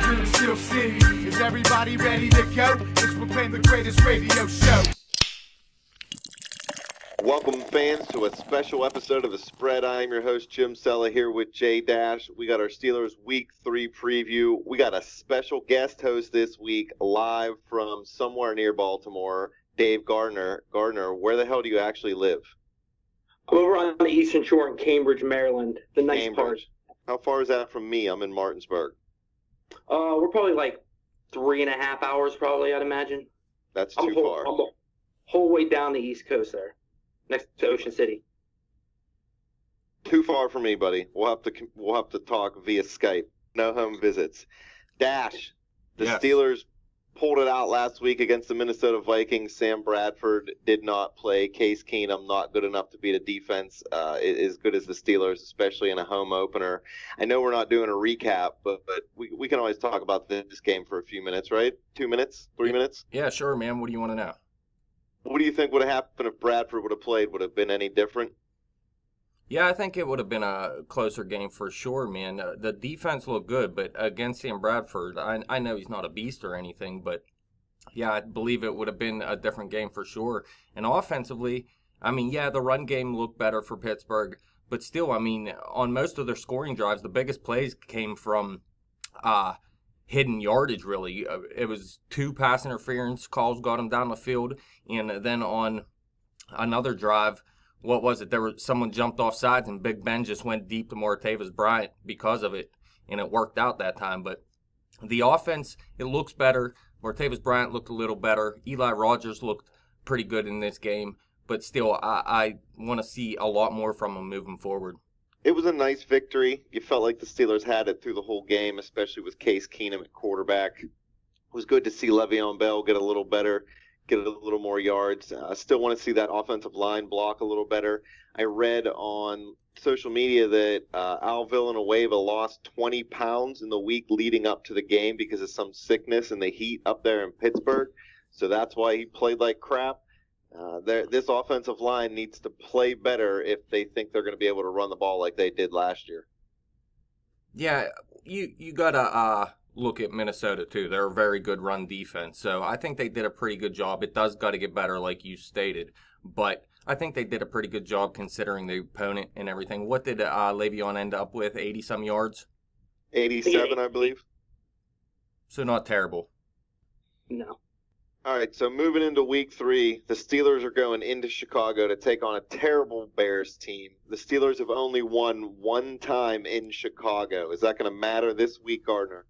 We're in Steel City. Is everybody ready to go? Let's proclaim the greatest radio show. Welcome, fans, to a special episode of The Spread. I am your host, Jim Cella, here with Jay Dash. We got our Steelers Week 3 preview. We got a special guest host this week, live from somewhere near Baltimore, Dave Gardner. Gardner, where the hell do you actually live? I'm over on the Eastern Shore in Cambridge, Maryland. The nice Cambridge. How far is that from me? I'm in Martinsburg. Part. Uh, we're probably like three and a half hours, probably, I'd imagine. That's I'm too whole, far. I'm the whole way down the East Coast there, next to Ocean City. Too far for me, buddy. We'll have to we'll have to talk via Skype. No home visits. Dash. The Yes. Steelers pulled it out last week against the Minnesota Vikings. Sam Bradford did not play. Case Keenum not good enough to beat a defense uh, as good as the Steelers, especially in a home opener. I know we're not doing a recap, but but we, we can always talk about this game for a few minutes, right? Two minutes, three Yeah. minutes. Yeah, sure, man. What do you want to know? What do you think would have happened if Bradford would have played? Would have been any different? Yeah, I think it would have been a closer game for sure, man. Uh, the defense looked good, but against Sam Bradford, I, I know he's not a beast or anything, but yeah, I believe it would have been a different game for sure. And offensively, I mean, yeah, the run game looked better for Pittsburgh, but still, I mean, on most of their scoring drives, the biggest plays came from uh, hidden yardage, really. Uh, it was two pass interference calls got them down the field, and then on another drive, what was it? There was someone jumped off sides and Big Ben just went deep to Martavis Bryant because of it, and it worked out that time. But the offense, it looks better. Martavis Bryant looked a little better. Eli Rogers looked pretty good in this game, but still, I, I want to see a lot more from him moving forward. It was a nice victory. You felt like the Steelers had it through the whole game, especially with Case Keenum at quarterback. It was good to see Le'Veon Bell get a little better, get a little more yards. Uh, I still want to see that offensive line block a little better. I read on social media that uh, Al Villanueva lost 20 pounds in the week leading up to the game because of some sickness and the heat up there in Pittsburgh. So that's why he played like crap. Uh, this offensive line needs to play better if they think they're going to be able to run the ball like they did last year. Yeah, you you gotta uh, look at Minnesota too. They're a very good run defense, so I think they did a pretty good job. It does got to get better, like you stated, but I think they did a pretty good job considering the opponent and everything. What did uh, Le'Veon end up with? Eighty some yards, 87, I believe. so not terrible. No. All right, so moving into week three, the Steelers are going into Chicago to take on a terrible Bears team. The Steelers have only won one time in Chicago. Is that going to matter this week, Gardner?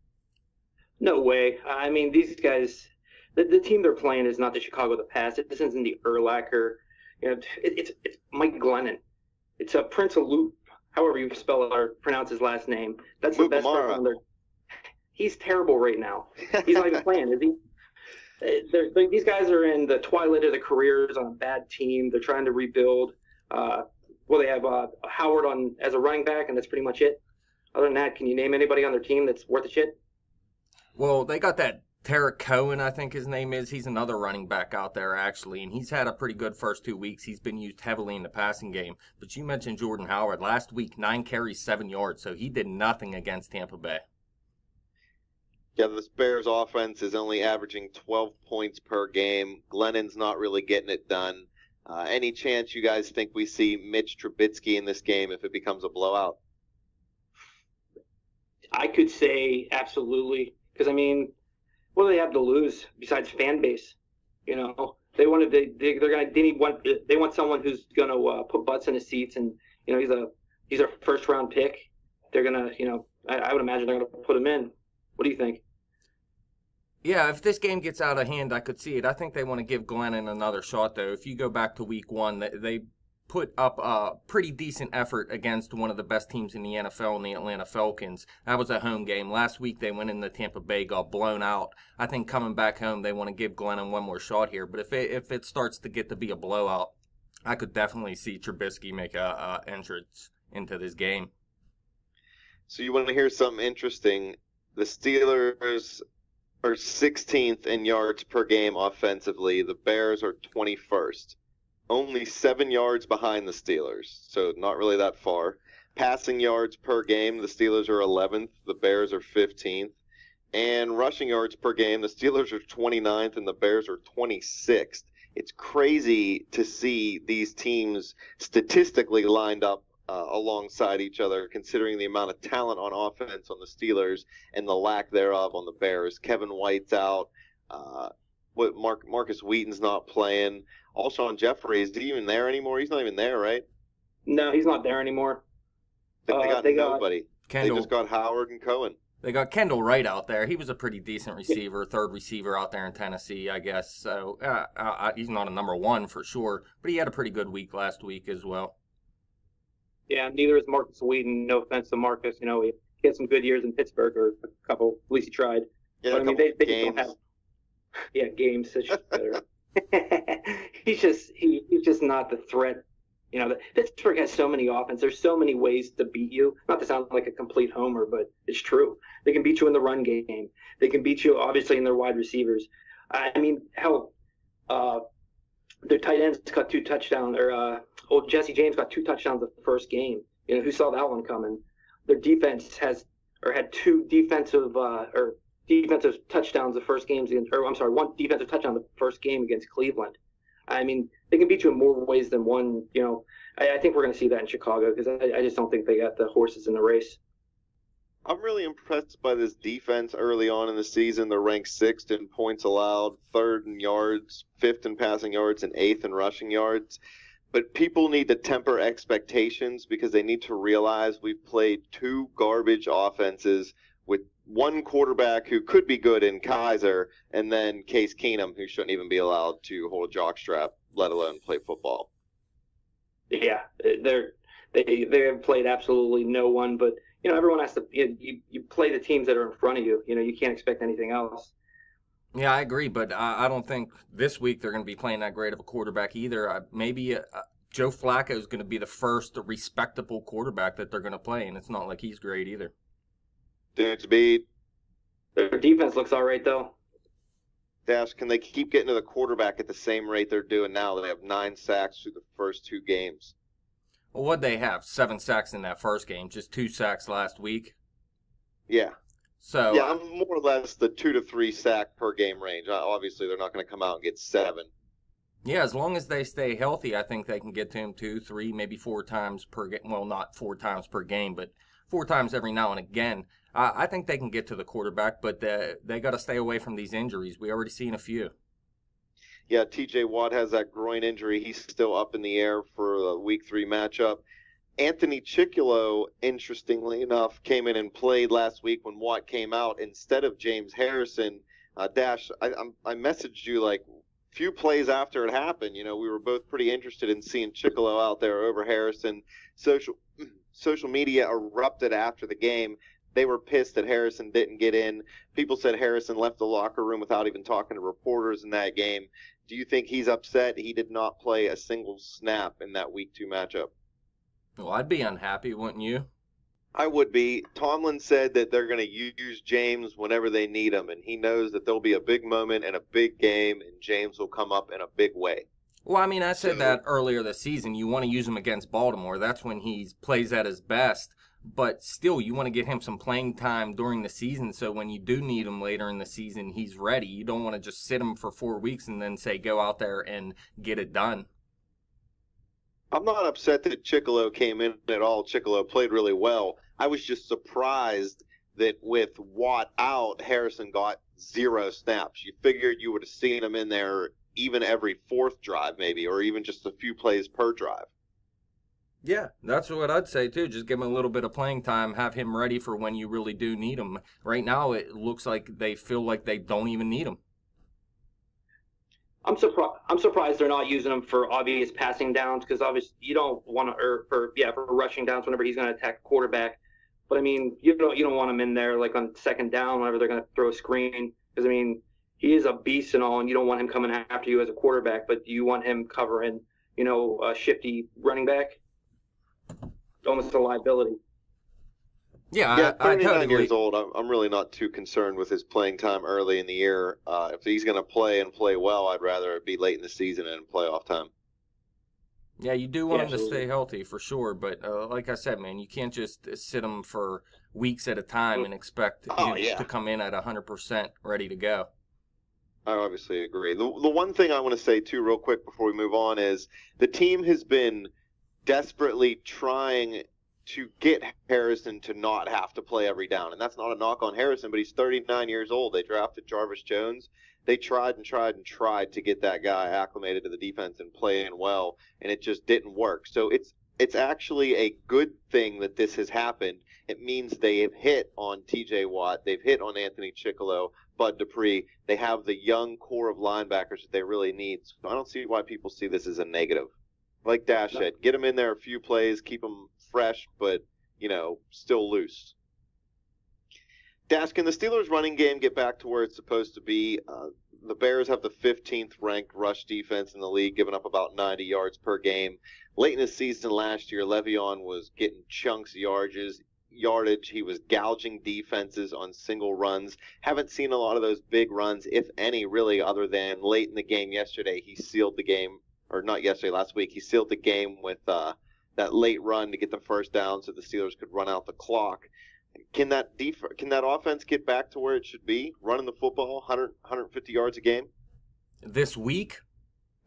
No way. I mean, these guys, the, the team they're playing is not the Chicago of the past. This isn't the Urlacher. You know, it, it's it's Mike Glennon. It's a Prince of Loop, however you spell it or pronounce his last name. That's the best their. He's terrible right now. He's not even playing, is he? Uh, They're, they these guys are in the twilight of their careers on a bad team. They're trying to rebuild. Uh, well, they have uh, Howard on as a running back, and that's pretty much it. Other than that, can you name anybody on their team that's worth a shit? Well, they got that Tarik Cohen, I think his name is. He's another running back out there, actually, and he's had a pretty good first two weeks. He's been used heavily in the passing game. But you mentioned Jordan Howard. Last week, nine carries, seven yards, so he did nothing against Tampa Bay. Yeah, this Bears offense is only averaging 12 points per game. Glennon's not really getting it done. Uh, any chance you guys think we see Mitch Trubisky in this game if it becomes a blowout? I could say absolutely because I mean, what do they have to lose besides fan base? You know, they want to they, they they're gonna they need one they want someone who's gonna uh, put butts in the seats and you know he's a he's a first round pick. They're gonna you know I, I would imagine they're gonna put him in. What do you think? Yeah, if this game gets out of hand, I could see it. I think they want to give Glennon another shot, though. If you go back to week one, they, they put up a pretty decent effort against one of the best teams in the NFL in the Atlanta Falcons. That was a home game. Last week, they went into Tampa Bay, got blown out. I think coming back home, they want to give Glennon one more shot here. But if it, if it starts to get to be a blowout, I could definitely see Trubisky make a, a entrance into this game. So you want to hear something interesting? The Steelers are 16th in yards per game offensively. The Bears are 21st. Only seven yards behind the Steelers, so not really that far. Passing yards per game, the Steelers are 11th. The Bears are 15th. and rushing yards per game. The Steelers are 29th and the Bears are 26th. It's crazy to see these teams statistically lined up uh, alongside each other, considering the amount of talent on offense on the Steelers and the lack thereof on the Bears. Kevin White's out. Uh, what Mark Markus Wheaton's not playing. Alshon Jeffery is he even there anymore? He's not even there, right? No, he's not there anymore. They, Uh, got they got- nobody. Kendall. They just got Howard and Cohen. They got Kendall Wright out there. He was a pretty decent receiver, third receiver out there in Tennessee, I guess. So uh, uh, he's not a number one for sure, but he had a pretty good week last week as well. Yeah, neither is Markus Wheaton. No offense to Markus. You know, he, he had some good years in Pittsburgh, or a couple. At least he tried. Yeah, But, a I mean, couple they, they just games. don't have. Yeah, games. It's just better. he's just he, he's just not the threat. You know, the, Pittsburgh has so many offense. There's so many ways to beat you. Not to sound like a complete homer, but it's true. They can beat you in the run game. They can beat you obviously in their wide receivers. I mean, hell, uh, their tight ends got two touchdowns. Or uh, old Jesse James got two touchdowns the first game. You know, who saw that one coming? Their defense has or had two defensive uh, or defensive touchdowns the first games against, or I'm sorry, one defensive touchdown the first game against Cleveland. I mean, they can beat you in more ways than one. You know, I, I think we're going to see that in Chicago because I, I just don't think they got the horses in the race. I'm really impressed by this defense early on in the season. They're ranked sixth in points allowed, third in yards, fifth in passing yards, and eighth in rushing yards. But people need to temper expectations because they need to realize we've played two garbage offenses with one quarterback who could be good in Kizer, and then Case Keenum, who shouldn't even be allowed to hold a jockstrap, let alone play football. Yeah, they're they they have played absolutely no one, but you know everyone has to you, you you play the teams that are in front of you. You know you can't expect anything else. Yeah, I agree, but I, I don't think this week they're going to be playing that great of a quarterback either. Uh, maybe uh, Joe Flacco is going to be the first respectable quarterback that they're going to play, and it's not like he's great either. Dude, Speed, Their defense looks all right though. Dash, can they keep getting to the quarterback at the same rate they're doing now? They have nine sacks through the first two games. Well, what they have seven sacks in that first game, just two sacks last week. Yeah. So yeah, I'm more or less the two to three sack per game range. Uh, Obviously, they're not going to come out and get seven. Yeah, as long as they stay healthy, I think they can get to him two, three, maybe four times per game. Well, not four times per game, but four times every now and again. Uh, I think they can get to the quarterback, but uh, they got to stay away from these injuries. We already seen a few. Yeah, TJ Watt has that groin injury. He's still up in the air for the week three matchup. Anthony Chickillo, interestingly enough, came in and played last week when Watt came out instead of James Harrison. Uh, Dash, I, I'm, I messaged you like few plays after it happened. You know, we were both pretty interested in seeing Chickillo out there over Harrison. Social social media erupted after the game. They were pissed that Harrison didn't get in. People said Harrison left the locker room without even talking to reporters in that game. Do you think he's upset he did not play a single snap in that week two matchup? Well, I'd be unhappy, wouldn't you? I would be. Tomlin said that they're going to use James whenever they need him, and he knows that there'll be a big moment and a big game, and James will come up in a big way. Well, I mean, I said So- that earlier this season. You want to use him against Baltimore. That's when he plays at his best. But still, you want to get him some playing time during the season so when you do need him later in the season, he's ready. You don't want to just sit him for four weeks and then say, go out there and get it done. I'm not upset that Chickillo came in at all. Chickillo played really well. I was just surprised that with Watt out, Harrison got zero snaps. You figured you would have seen him in there even every fourth drive, maybe, or even just a few plays per drive. Yeah, that's what I'd say too. Just give him a little bit of playing time, have him ready for when you really do need him. Right now, it looks like they feel like they don't even need him. I'm surprised. I'm surprised they're not using him for obvious passing downs because obviously you don't want to, or er, for yeah, for rushing downs whenever he's going to attack quarterback. But I mean, you don't you don't want him in there like on second down whenever they're going to throw a screen because I mean he is a beast and all, and you don't want him coming after you as a quarterback, but you want him covering you know a shifty running back, almost a liability. Yeah, Yeah, I, I 39 totally. years old. I'm, I'm really not too concerned with his playing time early in the year. Uh, if he's going to play and play well, I'd rather it be late in the season and playoff time. Yeah, you do want Yeah, him to absolutely. stay healthy for sure, but uh, like I said, man, you can't just sit him for weeks at a time and expect Oh, him yeah. to come in at 100% ready to go. I obviously agree. The, the one thing I want to say too, real quick, before we move on, is the team has been desperately trying to get Harrison to not have to play every down, and that's not a knock on Harrison, but he's 39 years old. They drafted Jarvis Jones. They tried and tried and tried to get that guy acclimated to the defense and playing well, and it just didn't work. So it's it's actually a good thing that this has happened. It means they have hit on T.J. Watt, they've hit on Anthony Chickillo, Bud Dupree. They have the young core of linebackers that they really need. So I don't see why people see this as a negative. Like Dash said, get them in there a few plays, keep them fresh, but you know, still loose. Dash, can the Steelers' running game get back to where it's supposed to be? Uh, the Bears have the 15th ranked rush defense in the league, giving up about 90 yards per game. Late in the season last year, Le'Veon was getting chunks of yardages, yardage. He was gouging defenses on single runs. Haven't seen a lot of those big runs, if any, really, other than late in the game yesterday. He sealed the game, or not yesterday, last week. He sealed the game with uh, that late run to get the first down, so the Steelers could run out the clock. Can that def- can that offense get back to where it should be, running the football 100 150 yards a game This week,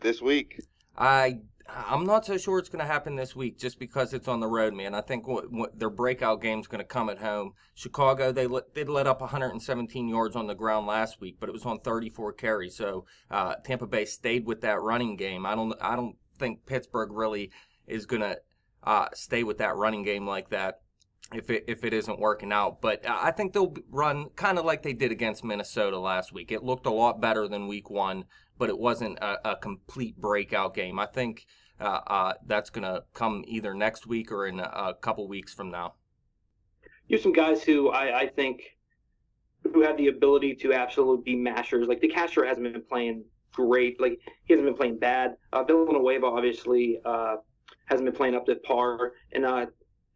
this week? I I'm not so sure it's going to happen this week just because it's on the road, man. I think what, what their breakout game is going to come at home. Chicago they did let up 117 yards on the ground last week, but it was on 34 carries. So uh, Tampa Bay stayed with that running game. I don't I don't think Pittsburgh really is going to uh, stay with that running game like that if it if it isn't working out. But I think they'll run kind of like they did against Minnesota last week. It looked a lot better than Week One, but it wasn't a, a complete breakout game. I think uh, uh, that's going to come either next week or in a, a couple weeks from now. Here's some guys who I, I think who have the ability to absolutely be mashers. Like Castro hasn't been playing great. Like he hasn't been playing bad. Uh, Villanueva obviously uh, hasn't been playing up to par. And uh,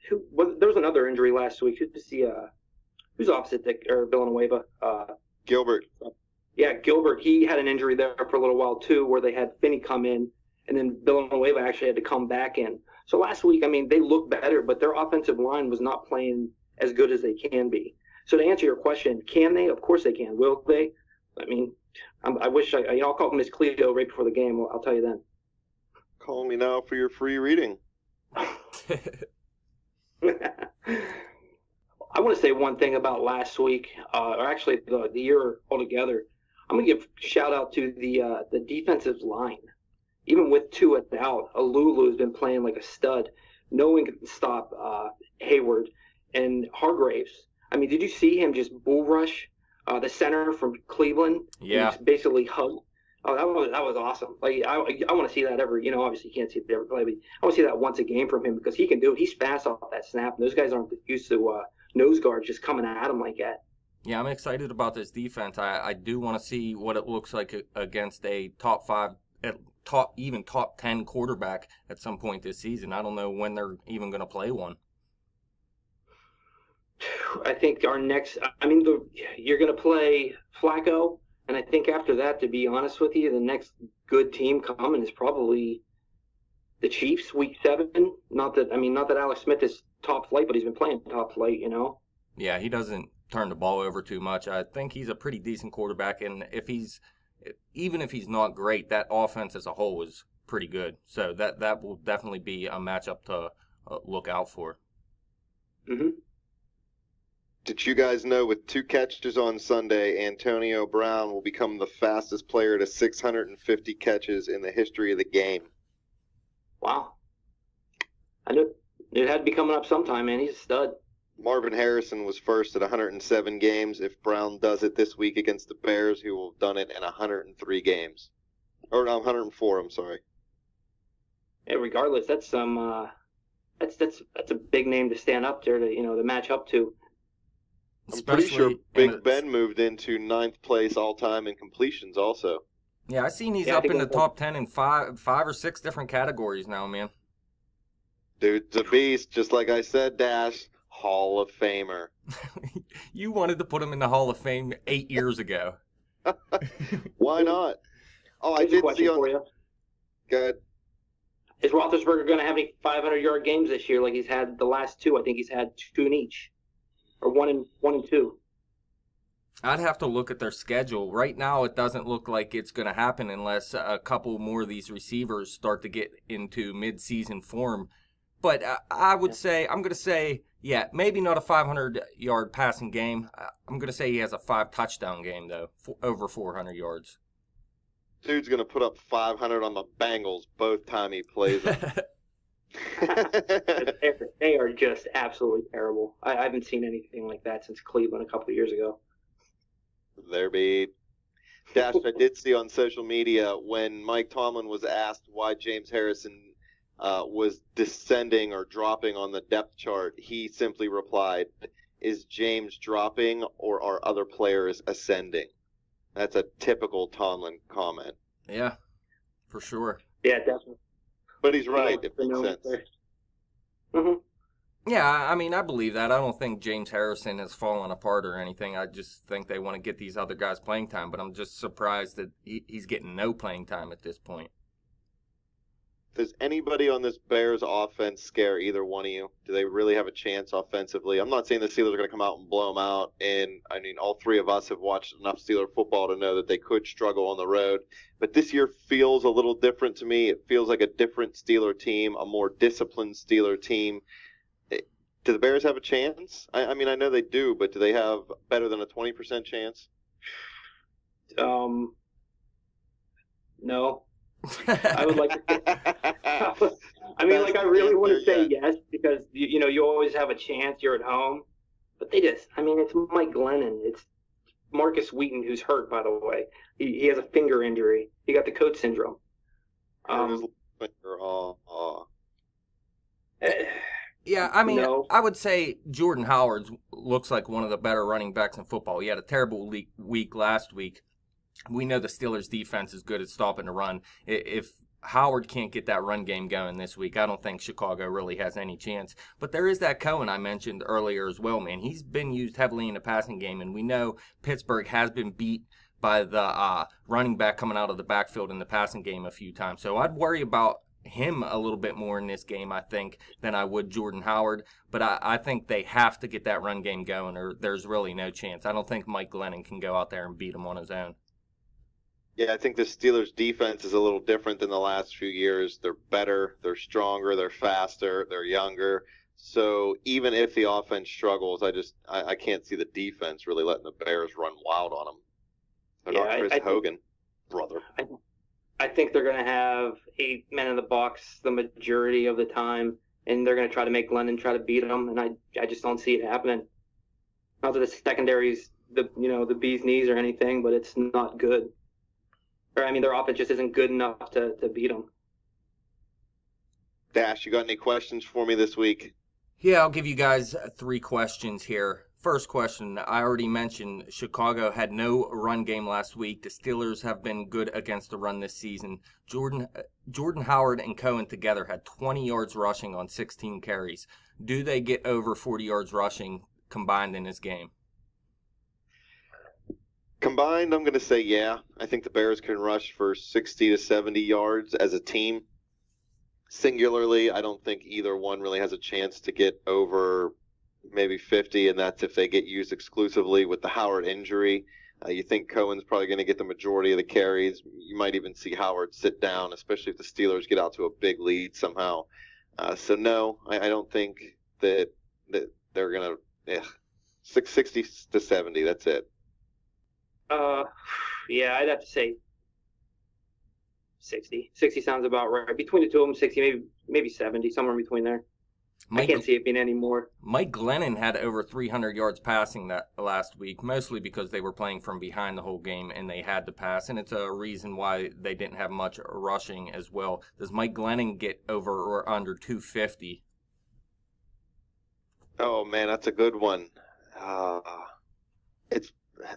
who was there was another injury last week? Who's the uh, who's opposite Dick or Villanueva? Uh, Gilbert, yeah, Gilbert. He had an injury there for a little while too, where they had Finney come in, and then Villanueva actually had to come back in. So last week, I mean, they looked better, but their offensive line was not playing as good as they can be. So to answer your question, can they? Of course they can. Will they? I mean, I'm, I wish I, you know, I'll call Miss Cleo right before the game. I'll tell you then. call me now for your free reading. I want to say one thing about last week, uh, or actually the, the year altogether. I'm gonna give shout out to the uh, the defensive line. Even with two out, Alualu has been playing like a stud. No one can stop uh, Heyward and Hargraves. I mean, did you see him just bull rush uh, the center from Cleveland? Yeah. basically hugged. Oh, that was that was awesome. Like I, I want to see that every. You know, obviously you can't see it every play, but I want to see that once a game from him because he can do it. He's fast off that snap. And those guys aren't used to uh, nose guards just coming at him like that. Yeah, I'm excited about this defense. I, I do want to see what it looks like against a top five, at top even top ten quarterback at some point this season. I don't know when they're even going to play one. I think our next. I mean, the you're going to play Flacco, and I think after that, to be honest with you, the next good team coming is probably the Chiefs, Week Seven. Not that I mean, not that Alex Smith is top flight, but he's been playing top flight. You know. Yeah, he doesn't turn the ball over too much. I think he's a pretty decent quarterback, and if he's even if he's not great, that offense as a whole is pretty good. So that that will definitely be a matchup to uh, look out for. hmm Did you guys know with two catches on Sunday, Antonio Brown will become the fastest player to 650 catches in the history of the game? Wow. I knew it had to be coming up sometime, man. He's a stud. Marvin Harrison was first at 107 games. If Brown does it this week against the Bears, he will have done it in 103 games. Or no, 104, I'm sorry. Yeah, regardless, that's some. Uh, that's that's that's a big name to stand up there to you know to match up to. I'm pretty sure Big a- Ben moved into ninth place all time in completions also. Yeah, I seen he's Yeah, up in the top ten in five five or six different categories now, man. Dude's a beast, just like I said, Dash. Hall of Famer. you wanted to put him in the Hall of Fame eight years ago. Why not? Oh, I Here's a did question see on. for you: Good. Is Roethlisberger going to have any 500 yard games this year like he's had the last two? I think he's had two in each. Or one and one and two. I'd have to look at their schedule. Right now, it doesn't look like it's going to happen unless a couple more of these receivers start to get into midseason form. But uh, I would say, I'm going to say, yeah, maybe not a 500 yard passing game. I'm going to say he has a five touchdown game, though, over 400 yards. Dude's going to put up 500 on the Bengals both time he plays them. they are just absolutely terrible. I, I haven't seen anything like that since Cleveland a couple of years ago. There be. Dash, I did see on social media when Mike Tomlin was asked why James Harrison uh, was descending or dropping on the depth chart, he simply replied, Is James dropping or are other players ascending? That's a typical Tomlin comment. Yeah, for sure. Yeah, definitely. But he's right. It makes sense. Mm-hmm. Yeah, I mean, I believe that. I don't think James Harrison has fallen apart or anything. I just think they want to get these other guys playing time, but I'm just surprised that he's getting no playing time at this point. Does anybody on this Bears offense scare either one of you? Do they really have a chance offensively? I'm not saying the Steelers are going to come out and blow them out, and I mean, all three of us have watched enough Steeler football to know that they could struggle on the road. But this year feels a little different to me. It feels like a different Steeler team, a more disciplined Steeler team do the Bears have a chance? I, I, mean, I know they do, but do they have better than a twenty percent chance? Um, no. I would like to. I mean, like, I really want to say yes because you, you know you always have a chance. You're at home, but they just. I mean, it's Mike Glennon. It's Markus Wheaton who's hurt. By the way, he, he has a finger injury. He got the coat syndrome. Um, oh, oh. Yeah, I mean, no. I would say Jordan Howard looks like one of the better running backs in football. He had a terrible week last week. We know the Steelers' defense is good at stopping the run. If Howard can't get that run game going this week, I don't think Chicago really has any chance. But there is that Cohen I mentioned earlier as well, man. He's been used heavily in the passing game, and we know Pittsburgh has been beat by the uh, running back coming out of the backfield in the passing game a few times. So I'd worry about him a little bit more in this game, I think, than I would Jordan Howard. But I, I, think they have to get that run game going, or there's really no chance. I don't think Mike Glennon can go out there and beat him on his own. Yeah, I think the Steelers' defense is a little different than the last few years. They're better, they're stronger, they're faster, they're younger. So even if the offense struggles, I just I, I can't see the defense really letting the Bears run wild on them. They're yeah, not Chris I, Hogan, brother. I think they're going to have eight men in the box the majority of the time, and they're going to try to make Glennon try to beat them, and I I just don't see it happening. Not that the secondary's the you know the bee's knees or anything, but it's not good. Or I mean, their offense just isn't good enough to to beat them. Dash, you got any questions for me this week? Yeah, I'll give you guys three questions here. First question, I already mentioned Chicago had no run game last week. The Steelers have been good against the run this season. Jordan uh, Jordan Howard and Cohen together had 20 yards rushing on 16 carries. Do they get over 40 yards rushing combined in this game? Combined, I'm going to say yeah. I think the Bears can rush for 60 to 70 yards as a team. Singularly, I don't think either one really has a chance to get over maybe 50, and that's if they get used exclusively with the Howard injury. Uh, you think Cohen's probably going to get the majority of the carries. You might even see Howard sit down, especially if the Steelers get out to a big lead somehow. Uh, so no, I, I, don't think that that they're going to. Eh, 60 to 70. That's it. Uh, yeah, I'd have to say 60. 60 sounds about right. Between the two of them, 60, maybe maybe 70, somewhere in between there. Mike, I can't see it being any more. Mike Glennon had over 300 yards passing that last week, mostly because they were playing from behind the whole game and they had to pass, and it's a reason why they didn't have much rushing as well. Does Mike Glennon get over or under 250? Oh man, that's a good one. Uh, it's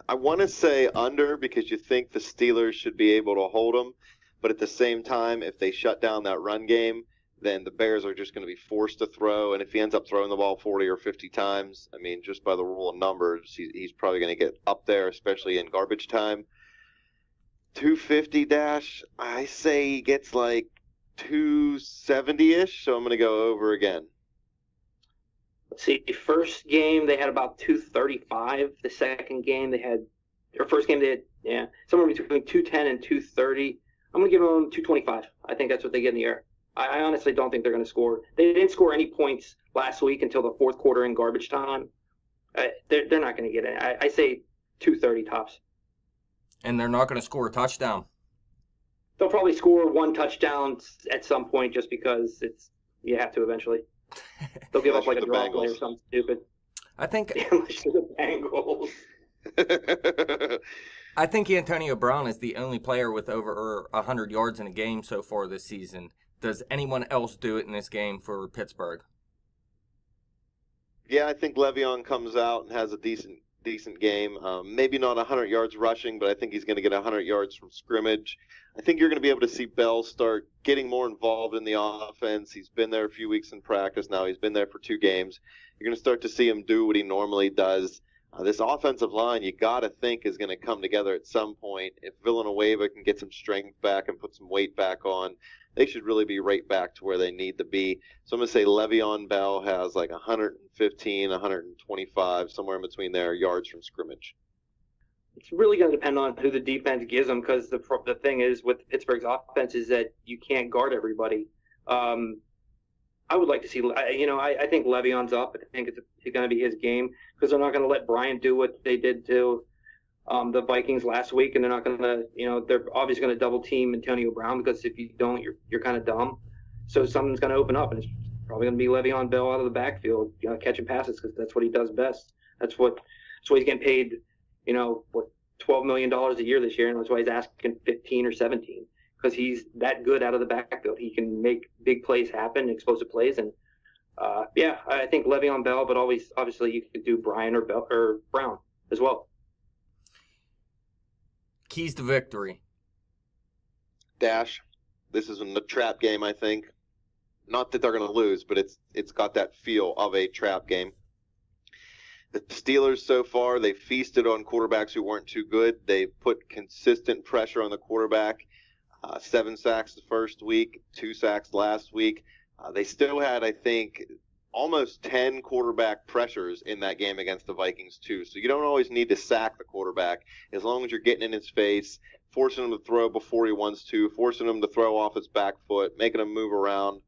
I want to say under because you think the Steelers should be able to hold them, but at the same time, if they shut down that run game then the Bears are just going to be forced to throw. And if he ends up throwing the ball 40 or 50 times, I mean, just by the rule of numbers, he, he's probably going to get up there, especially in garbage time. 250 dash, I say he gets like 270 ish, so I'm going to go over again. Let's see. The first game they had about 235. The second game they had, their first game they had, yeah, somewhere between 210 and 230. I'm gonna give them 225. I think that's what they get in the air. I, I honestly don't think they're gonna score. They didn't score any points last week until the fourth quarter in garbage time. Uh, they're they're not gonna get it. I, I say 230 tops. And they're not going to score a touchdown. They'll probably score one touchdown at some point just because it's you have to eventually. They'll give up like a draw play or something stupid. I think the Bengals. I think Antonio Brown is the only player with over 100 yards in a game so far this season. Does anyone else do it in this game for Pittsburgh? Yeah, I think Le'Veon comes out and has a decent decent game. Um, maybe not 100 yards rushing, but I think he's going to get 100 yards from scrimmage. I think you're going to be able to see Bell start getting more involved in the offense. He's been there a few weeks in practice now. He's been there for two games. You're going to start to see him do what he normally does. Uh, this offensive line, you got to think, is going to come together at some point. If Villanueva can get some strength back and put some weight back on, they should really be right back to where they need to be. So I'm going to say Le'Veon Bell has like 115, 125, somewhere in between there, yards from scrimmage. It's really going to depend on who the defense gives them because the the thing is with Pittsburgh's offense is that you can't guard everybody. Um, I would like to see, you know, I, I think Le'Veon's up. I think it's, it's going to be his game because they're not going to let Bryant do what they did to um, the Vikings last week, and they're not going to, you know, they're obviously going to double team Antonio Brown because if you don't, you're you're kind of dumb. So something's going to open up, and it's probably going to be Le'Veon Bell out of the backfield, you know, catching passes because that's what he does best. That's what that's why he's getting paid, you know, what twelve million dollars a year this year, and that's why he's asking fifteen or seventeen because he's that good out of the backfield. He can make big plays happen, explosive plays, and uh, yeah, I think Le'Veon Bell, but always obviously you could do Bryant or Bell or Brown as well. Keys to victory. Dash. This is a trap game, I think. Not that they're going to lose, but it's it's got that feel of a trap game. The Steelers so far, they feasted on quarterbacks who weren't too good. They put consistent pressure on the quarterback. Uh, seven sacks the first week, two sacks last week. Uh, they still had, I think, almost 10 quarterback pressures in that game against the Vikings, too. So you don't always need to sack the quarterback as long as you're getting in his face, forcing him to throw before he wants to, forcing him to throw off his back foot, making him move around.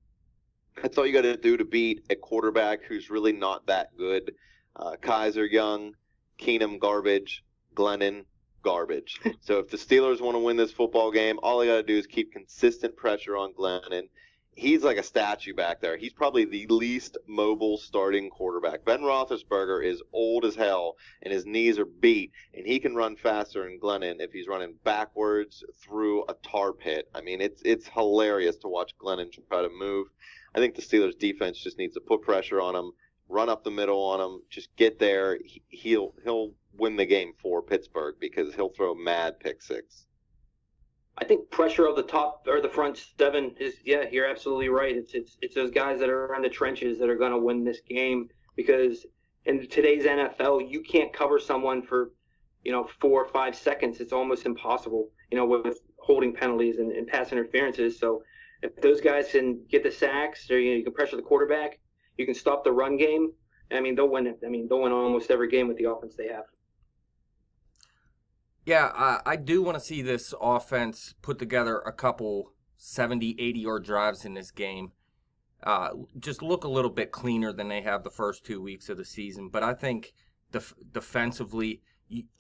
That's all you got to do to beat a quarterback who's really not that good. Uh, Kizer Young, Keenum garbage, Glennon garbage. so if the Steelers want to win this football game, all they got to do is keep consistent pressure on Glennon he's like a statue back there. He's probably the least mobile starting quarterback. Ben Roethlisberger is old as hell, and his knees are beat, and he can run faster than Glennon if he's running backwards through a tar pit. I mean, it's it's hilarious to watch Glennon try to move. I think the Steelers defense just needs to put pressure on him, run up the middle on him, just get there. He'll he'll win the game for Pittsburgh because he'll throw mad pick six. I think pressure of the top or the front seven is yeah, you're absolutely right. It's it's it's those guys that are in the trenches that are going to win this game because in today's NFL, you can't cover someone for you know four or five seconds. It's almost impossible. You know with holding penalties and, and pass interferences. So if those guys can get the sacks or you, know, you can pressure the quarterback, you can stop the run game. I mean they'll win. I mean they'll win almost every game with the offense they have. Yeah, I, I do want to see this offense put together a couple 70, 80 yard drives in this game. Uh, just look a little bit cleaner than they have the first two weeks of the season. But I think def- defensively,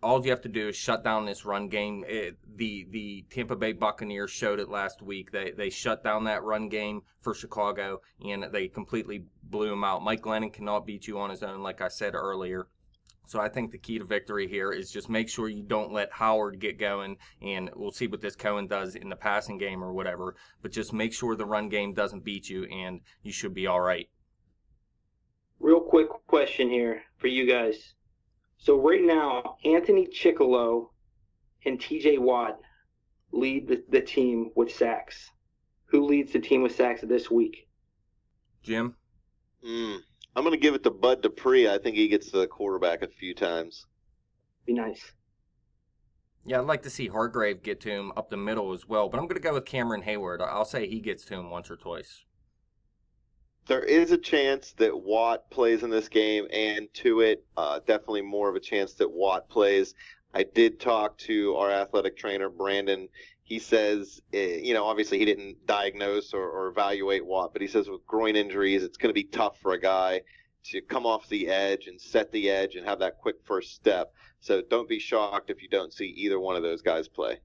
all you have to do is shut down this run game. It, the the Tampa Bay Buccaneers showed it last week. They they shut down that run game for Chicago and they completely blew them out. Mike Glennon cannot beat you on his own, like I said earlier. So I think the key to victory here is just make sure you don't let Howard get going, and we'll see what this Cohen does in the passing game or whatever. But just make sure the run game doesn't beat you, and you should be all right. Real quick question here for you guys. So right now, Anthony Chickillo and T.J. Watt lead the, the team with sacks. Who leads the team with sacks this week? Jim. Hmm. I'm going to give it to Bud Dupree. I think he gets the quarterback a few times. Be nice. Yeah, I'd like to see Hargrave get to him up the middle as well, but I'm going to go with Cameron Heyward. I'll say he gets to him once or twice. there is a chance that Watt plays in this game, and Tuitt, uh, definitely more of a chance that Watt plays. I did talk to our athletic trainer, Brandon. He says, eh, you know, obviously he didn't diagnose or, or evaluate Watt, but he says with groin injuries, it's going to be tough for a guy to come off the edge and set the edge and have that quick first step. So don't be shocked if you don't see either one of those guys play.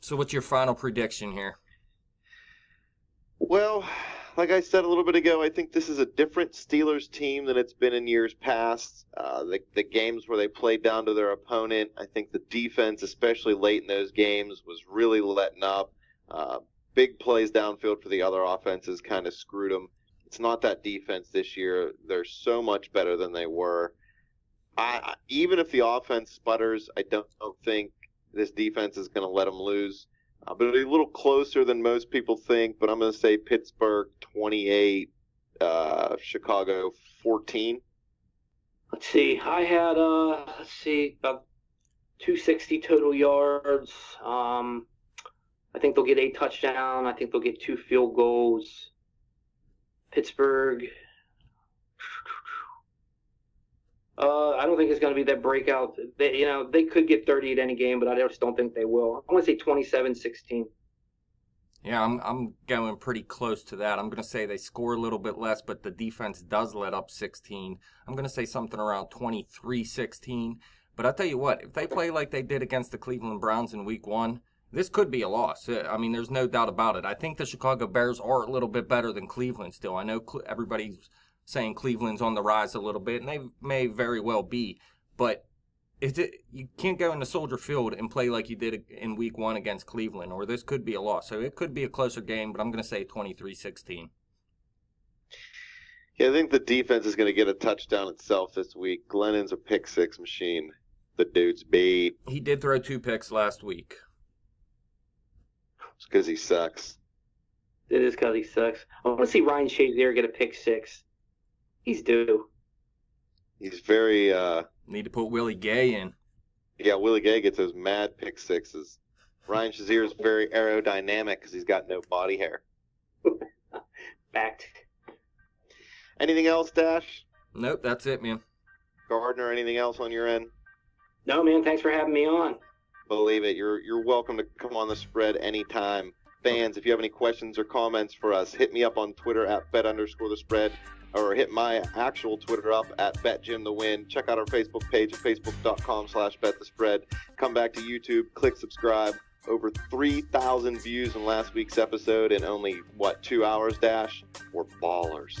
So, what's your final prediction here? Well, like I said a little bit ago, I think this is a different Steelers team than it's been in years past. Uh, the, the games where they played down to their opponent, I think the defense, especially late in those games, was really letting up. Uh, big plays downfield for the other offenses kind of screwed them. It's not that defense this year. They're so much better than they were. I, even if the offense sputters, I don't, don't think this defense is going to let them lose. Uh, but a little closer than most people think. But I'm going to say Pittsburgh 28, uh, Chicago 14. Let's see. I had uh, let's see, about 260 total yards. Um, I think they'll get a touchdown. I think they'll get two field goals. Pittsburgh. Uh, I don't think it's going to be that breakout. They, you know, they could get 30 at any game, but I just don't think they will. I want to say 27-16. Yeah, I'm I'm going pretty close to that. I'm going to say they score a little bit less, but the defense does let up 16. I'm going to say something around 23-16. But I tell you what, if they play like they did against the Cleveland Browns in Week One, this could be a loss. Uh, I mean, there's no doubt about it. I think the Chicago Bears are a little bit better than Cleveland still. I know everybody's saying Cleveland's on the rise a little bit, and they may very well be, but it, you can't go into Soldier Field and play like you did in Week One against Cleveland, or this could be a loss. So it could be a closer game, but I'm going to say 23-16. Yeah, I think the defense is going to get a touchdown itself this week. Glennon's a pick six machine. The dude's beat. He did throw two picks last week. It's because he sucks. It is because he sucks. I want to see Ryan Shazier get a pick six. He's due. He's very. uh Need to put Willie Gay in. Yeah, Willie Gay gets those mad pick sixes. Ryan Shazier is very aerodynamic because he's got no body hair. Fact. Anything else, Dash? Nope, that's it, man. Gardner, anything else on your end? No, man. Thanks for having me on. Believe it. You're you're welcome to come on the spread anytime. Fans, if you have any questions or comments for us, hit me up on Twitter at bet underscore the spread or hit my actual Twitter up at BetJim2Win. Check out our Facebook page at facebook.com slash betthespread. Come back to YouTube, click subscribe. Over 3,000 views in last week's episode in only, what, two hours, Dash? We're ballers.